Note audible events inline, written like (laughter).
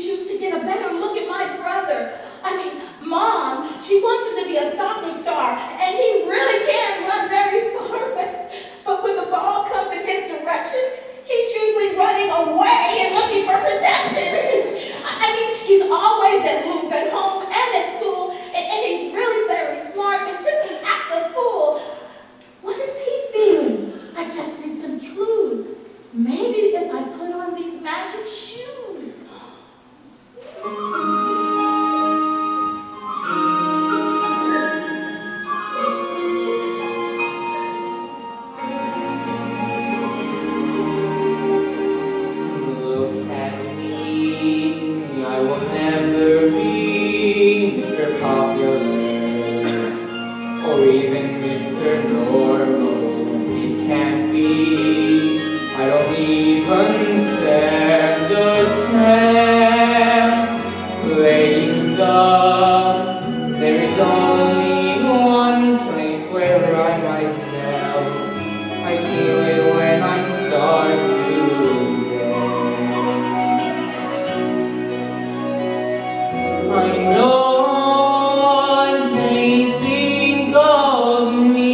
issues to get a better look at my brother. I mean, mom, she wants him to be a soccer star, and he really can run very (laughs) far, but, but when the ball comes in his direction, he's usually running away and looking for protection. (laughs) I mean, he's always at loop at home and at school, and, and he's really very smart, but just acts a fool. What is he feeling? I just need some clues. Maybe if I put on these magic shoes, only one place where I myself I feel it when I start to think of me.